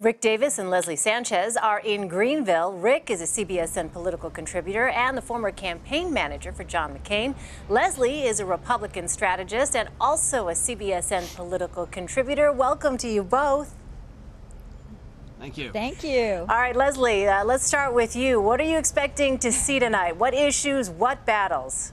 Rick Davis and Leslie Sanchez are in Greenville. Rick is a CBSN political contributor and the former campaign manager for John McCain. Leslie is a Republican strategist and also a CBSN political contributor. Welcome to you both. Thank you. Thank you. All right, Leslie, uh, let's start with you. What are you expecting to see tonight? What issues, what battles?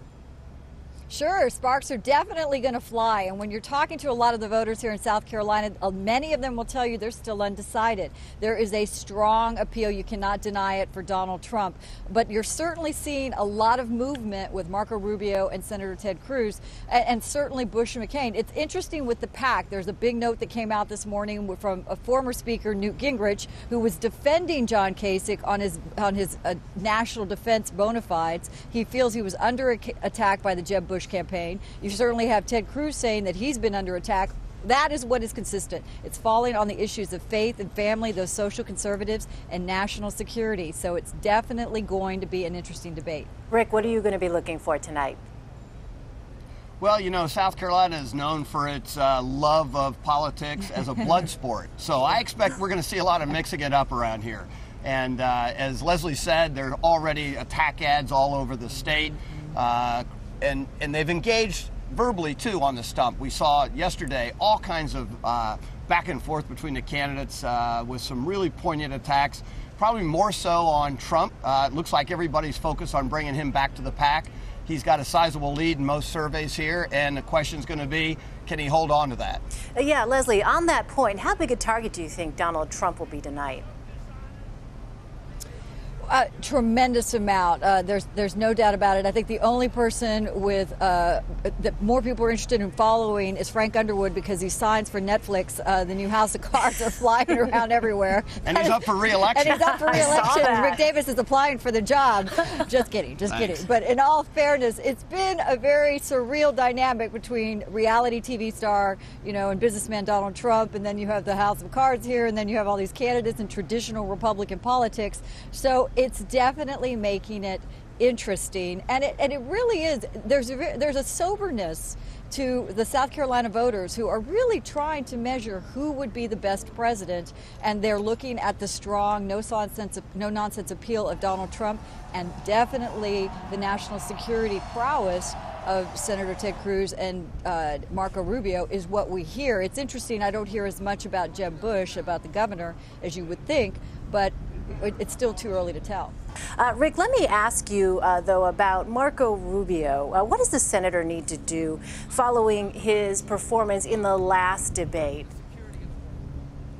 Sure, sparks are definitely going to fly. And when you're talking to a lot of the voters here in South Carolina, uh, many of them will tell you they're still undecided. There is a strong appeal, you cannot deny it, for Donald Trump. But you're certainly seeing a lot of movement with Marco Rubio and Senator Ted Cruz, and, certainly Bush and McCain. It's interesting with the PAC. There's a big note that came out this morning from a former Speaker, Newt Gingrich, who was defending John Kasich on his, on his uh, national defense bona fides. He feels he was under attack by the Jeb Bush Bush campaign. You certainly have Ted Cruz saying that he's been under attack. That is what is consistent. It's falling on the issues of faith and family, those social conservatives, and national security. So it's definitely going to be an interesting debate. Rick, what are you going to be looking for tonight? Well, you know, South Carolina is known for its uh, love of politics as a blood sport. So I expect we're going to see a lot of mixing it up around here. And uh, as Leslie said, there are already attack ads all over the state. Uh, and and they've engaged verbally too on the stump. We saw yesterday all kinds of uh, back and forth between the candidates uh, with some really poignant attacks. Probably more so on Trump. Uh, it looks like everybody's focused on bringing him back to the pack. He's got a sizable lead in most surveys here, and the question's going to be can he hold on to that? Yeah, Leslie, on that point, how big a target do you think Donald Trump will be tonight? A tremendous amount. Uh, there's there's no doubt about it. I think the only person with uh, that more people are interested in following is Frank Underwood because he signs for Netflix. Uh, the new House of Cards are flying around everywhere. And he's up for re-election. and he's up for re-election. Rick Davis is applying for the job. Just kidding, just Thanks. kidding. But in all fairness, it's been a very surreal dynamic between reality TV star, you know, and businessman Donald Trump, and then you have the House of Cards here, and then you have all these candidates in traditional Republican politics. So it's definitely making it interesting, and it and it really is. There's a, there's a soberness to the South Carolina voters who are really trying to measure who would be the best president, and they're looking at the strong, no nonsense, no nonsense appeal of Donald Trump, and definitely the national security prowess of Senator Ted Cruz and uh, Marco Rubio is what we hear. It's interesting. I don't hear as much about Jeb Bush, about the governor, as you would think, but it's still too early to tell. Uh, Rick, let me ask you, uh, though, about Marco Rubio. Uh, what does the senator need to do following his performance in the last debate?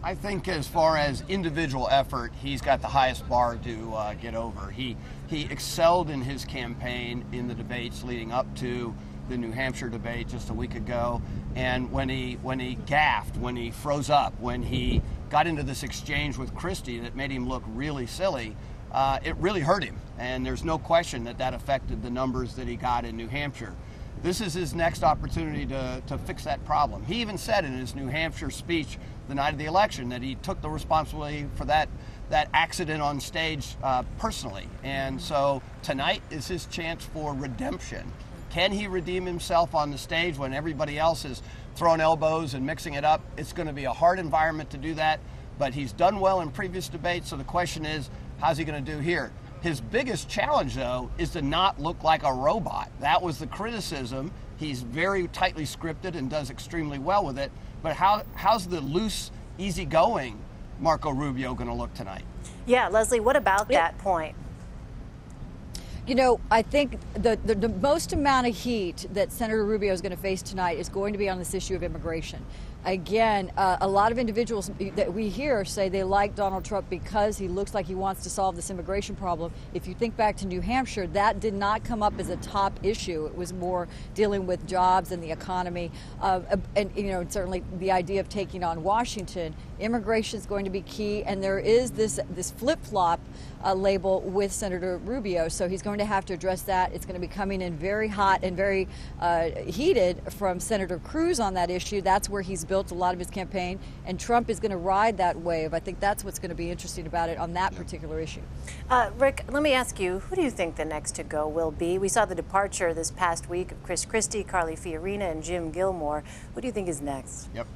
I think as far as individual effort, he's got the highest bar to uh, get over. He, he excelled in his campaign in the debates leading up to the New Hampshire debate just a week ago. And when he, when he gaffed, when he froze up, when he got into this exchange with Christie that made him look really silly, uh, it really hurt him. And there's no question that that affected the numbers that he got in New Hampshire. This is his next opportunity to, to fix that problem. He even said in his New Hampshire speech the night of the election that he took the responsibility for that that accident on stage uh, personally. And so tonight is his chance for redemption. Can he redeem himself on the stage when everybody else is throwing elbows and mixing it up? It's going to be a hard environment to do that, but he's done well in previous debates. So the question is, how's he going to do here? His biggest challenge, though, is to not look like a robot. That was the criticism. He's very tightly scripted and does extremely well with it. But how, how's the loose, easygoing Marco Rubio going to look tonight? Yeah, Leslie, what about that point? You know, I think the, the, the, most amount of heat that Senator Rubio is going to face tonight is going to be on this issue of immigration. Again, uh, a lot of individuals that we hear say they like Donald Trump because he looks like he wants to solve this immigration problem. If you think back to New Hampshire, that did not come up as a top issue. It was more dealing with jobs and the economy, uh, and you know, certainly the idea of taking on Washington. Immigration is going to be key, and there is this this flip flop uh, label with Senator Rubio, so he's going to have to address that. It's going to be coming in very hot and very uh, heated from Senator Cruz on that issue. That's where he's built a lot of his campaign, and Trump is going to ride that wave. I think that's what's going to be interesting about it on that particular issue. Uh, Rick, let me ask you, who do you think the next to go will be? We saw the departure this past week of Chris Christie, Carly Fiorina, and Jim Gilmore. What do you think is next? Yep.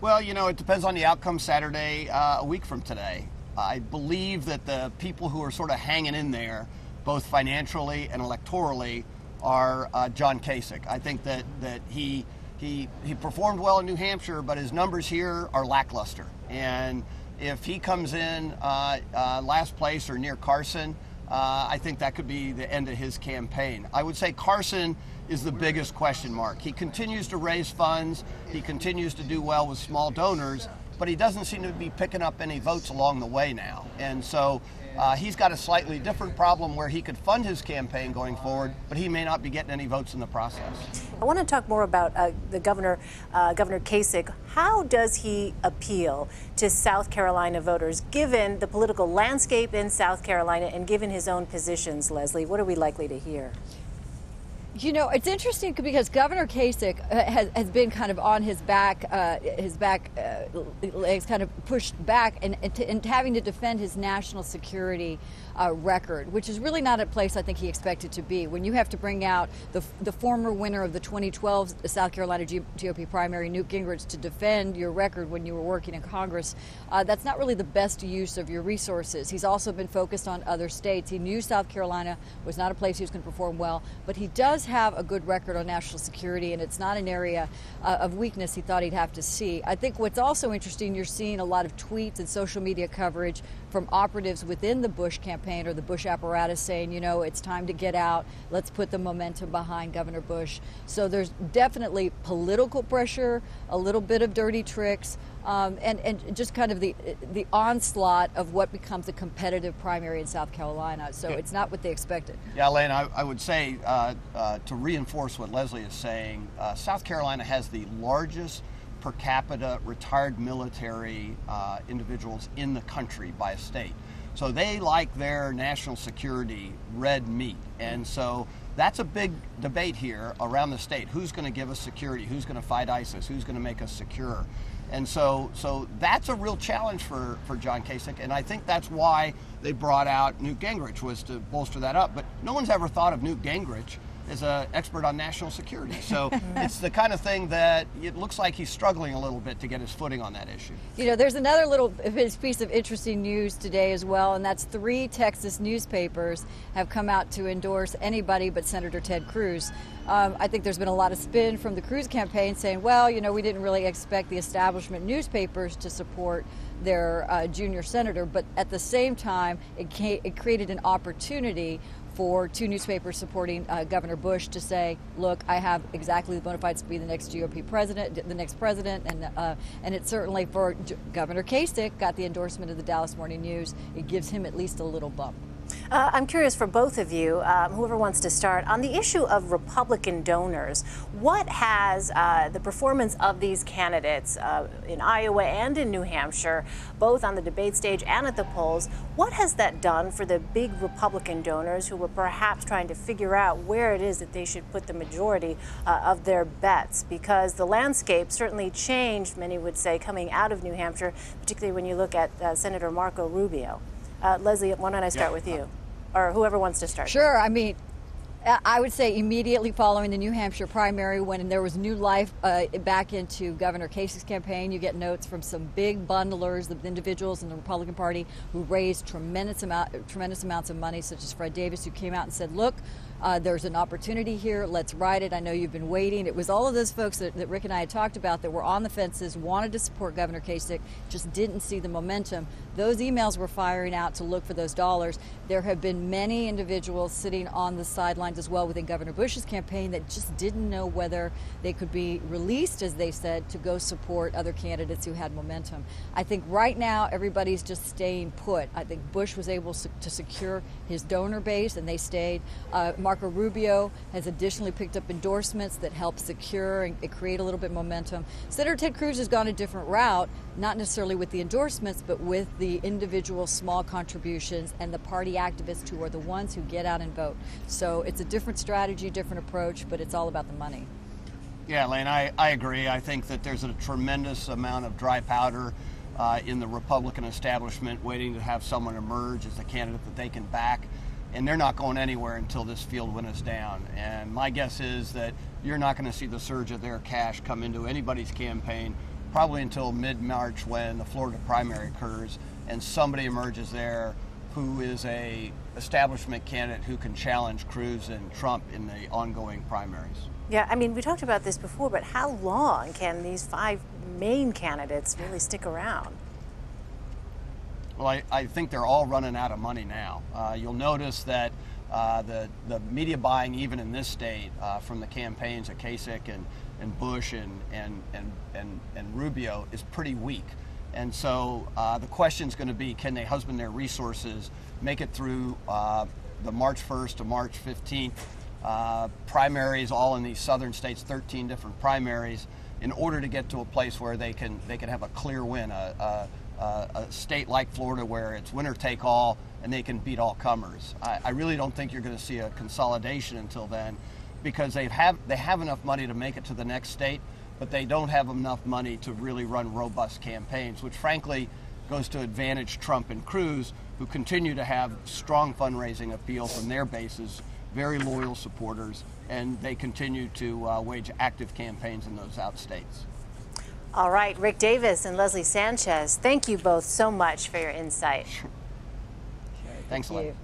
Well, you know, it depends on the outcome Saturday, uh, a week from today. I believe that the people who are sort of hanging in there, both financially and electorally, are uh, John Kasich. I think that, that he, he, he performed well in New Hampshire, but his numbers here are lackluster. And if he comes in uh, uh, last place or near Carson, uh, I think that could be the end of his campaign. I would say Carson is the biggest question mark. He continues to raise funds, he continues to do well with small donors, but he doesn't seem to be picking up any votes along the way now. And so uh, he's got a slightly different problem where he could fund his campaign going forward, but he may not be getting any votes in the process. I want to talk more about uh, the governor, uh, Governor Kasich. How does he appeal to South Carolina voters, given the political landscape in South Carolina and given his own positions, Leslie? What are we likely to hear? You know, it's interesting because Governor Kasich uh, has, has been kind of on his back, uh, his back uh, legs kind of pushed back and, and, having to defend his national security uh, record, which is really not a place I think he expected to be. When you have to bring out the, the former winner of the 2012 South Carolina GOP primary, Newt Gingrich, to defend your record when you were working in Congress, uh, that's not really the best use of your resources. He's also been focused on other states. He knew South Carolina was not a place he was going to perform well, but he does have a good record on national security, and it's not an area uh, of weakness he thought he'd have to see. I think what's also interesting, you're seeing a lot of tweets and social media coverage from operatives within the Bush campaign or the Bush apparatus saying, you know, it's time to get out. Let's put the momentum behind Governor Bush. So there's definitely political pressure, a little bit of dirty tricks, um, and, and just kind of the the onslaught of what becomes a competitive primary in South Carolina. So it's not what they expected. Yeah, Lane, I, I would say uh, uh, to reinforce what Leslie is saying, uh, South Carolina has the largest per capita retired military uh, individuals in the country by a state. So they like their national security red meat. And so that's a big debate here around the state. Who's going to give us security? Who's going to fight ISIS? Who's going to make us secure? And so, so that's a real challenge for, for John Kasich, and I think that's why they brought out Newt Gingrich was to bolster that up. But no one's ever thought of Newt Gingrich is an expert on national security. So it's the kind of thing that it looks like he's struggling a little bit to get his footing on that issue. You know, there's another little piece of interesting news today as well, and that's three Texas newspapers have come out to endorse anybody but Senator Ted Cruz. Um, I think there's been a lot of spin from the Cruz campaign saying, well, you know, we didn't really expect the establishment newspapers to support their uh, junior senator, but at the same time, it, it created an opportunity for two newspapers supporting uh, Governor Bush to say, "Look, I have exactly the bona fides to be the next GOP president, the next president," and uh, and it certainly for Governor Kasich got the endorsement of the Dallas Morning News. It gives him at least a little bump. Uh, I'm curious for both of you, um, whoever wants to start, on the issue of Republican donors. What has uh, the performance of these candidates uh, in Iowa and in New Hampshire, both on the debate stage and at the polls, what has that done for the big Republican donors who were perhaps trying to figure out where it is that they should put the majority uh, of their bets? Because the landscape certainly changed, many would say, coming out of New Hampshire, particularly when you look at uh, Senator Marco Rubio. Uh, Leslie, why don't I start yeah. with you? Or whoever wants to start. Sure. I mean, I would say immediately following the New Hampshire primary, when there was new life uh, back into Governor Kasich's campaign, you get notes from some big bundlers, of individuals in the Republican Party who raised tremendous amount, tremendous amounts of money, such as Fred Davis, who came out and said, "Look, uh, there's an opportunity here. Let's ride it. I know you've been waiting." It was all of those folks that, that Rick and I had talked about that were on the fences, wanted to support Governor Kasich, just didn't see the momentum. Those emails were firing out to look for those dollars. There have been many individuals sitting on the sidelines as well within Governor Bush's campaign that just didn't know whether they could be released, as they said, to go support other candidates who had momentum. I think right now everybody's just staying put. I think Bush was able to secure his donor base and they stayed. Uh, Marco Rubio has additionally picked up endorsements that help secure and create a little bit of momentum. Senator Ted Cruz has gone a different route, not necessarily with the endorsements, but with the individual small contributions and the party activists who are the ones who get out and vote. So it's a different strategy, different approach, but it's all about the money. Yeah, Lane, I, I agree. I think that there's a tremendous amount of dry powder uh, in the Republican establishment waiting to have someone emerge as a candidate that they can back. And they're not going anywhere until this field winnows down. And my guess is that you're not going to see the surge of their cash come into anybody's campaign probably until mid-March when the Florida primary occurs, and somebody emerges there who is a establishment candidate who can challenge Cruz and Trump in the ongoing primaries. Yeah, I mean, we talked about this before, but how long can these five main candidates really stick around? Well, I, I think they're all running out of money now. Uh, you'll notice that uh, the, the media buying, even in this state, uh, from the campaigns of Kasich and, and Bush and, and, and, and, and Rubio is pretty weak. And so uh, the question is going to be can they husband their resources, make it through uh, the March 1st to March 15th uh, primaries, all in these southern states, 13 different primaries, in order to get to a place where they can, they can have a clear win, a, a, a, state like Florida where it's winner take all and they can beat all comers. I, I really don't think you're going to see a consolidation until then because they have, they have enough money to make it to the next state, but they don't have enough money to really run robust campaigns, which frankly goes to advantage Trump and Cruz, who continue to have strong fundraising appeal from their bases, very loyal supporters, and they continue to uh, wage active campaigns in those out states. All right, Rick Davis and Leslie Sanchez, thank you both so much for your insight. Thanks a lot. you.